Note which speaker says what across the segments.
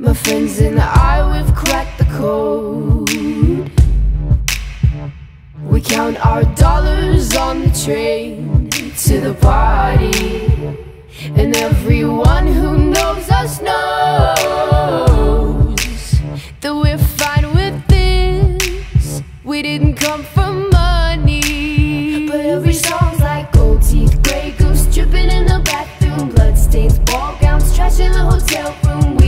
Speaker 1: My friends and I, we've cracked the code. We count our dollars on the train to the party. And everyone who knows us knows that we're fine with this. We didn't come for money.
Speaker 2: But every song's like gold teeth, Grey Goose dripping in the bathroom, bloodstains, ball gowns, trash in the hotel room.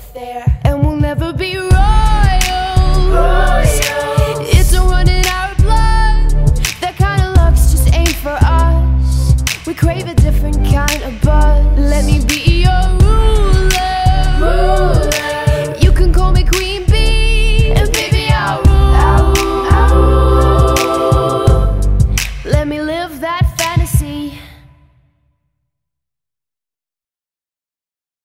Speaker 1: affair And
Speaker 2: we'll never be royal.
Speaker 1: It's a run in our blood That kind of luck's just ain't for us We crave a different kind of buzz Let me be your ruler,
Speaker 2: ruler.
Speaker 1: You can call me Queen Bee
Speaker 2: And baby I'll rule.
Speaker 1: Let me live that